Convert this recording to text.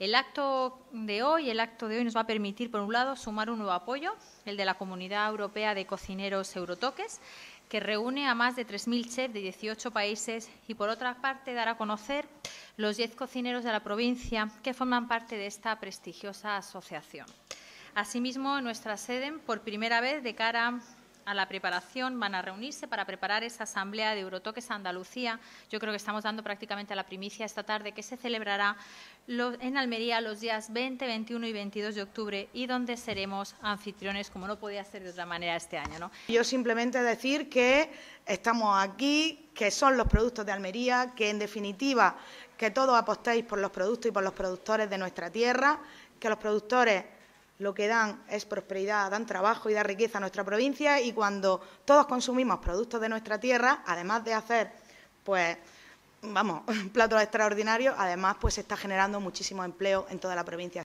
El acto de hoy, el acto de hoy nos va a permitir, por un lado, sumar un nuevo apoyo, el de la Comunidad Europea de Cocineros Eurotoques, que reúne a más de 3.000 chefs de 18 países y, por otra parte, dar a conocer los 10 cocineros de la provincia que forman parte de esta prestigiosa asociación. Asimismo, en nuestra sede, por primera vez de cara a la preparación, van a reunirse para preparar esa asamblea de Eurotoques Andalucía. Yo creo que estamos dando prácticamente a la primicia esta tarde que se celebrará en Almería los días 20, 21 y 22 de octubre y donde seremos anfitriones, como no podía ser de otra manera este año. ¿no? Yo simplemente decir que estamos aquí, que son los productos de Almería, que en definitiva que todos apostéis por los productos y por los productores de nuestra tierra, que los productores lo que dan es prosperidad, dan trabajo y dan riqueza a nuestra provincia y cuando todos consumimos productos de nuestra tierra, además de hacer, pues, vamos, platos extraordinarios, además, pues se está generando muchísimo empleo en toda la provincia.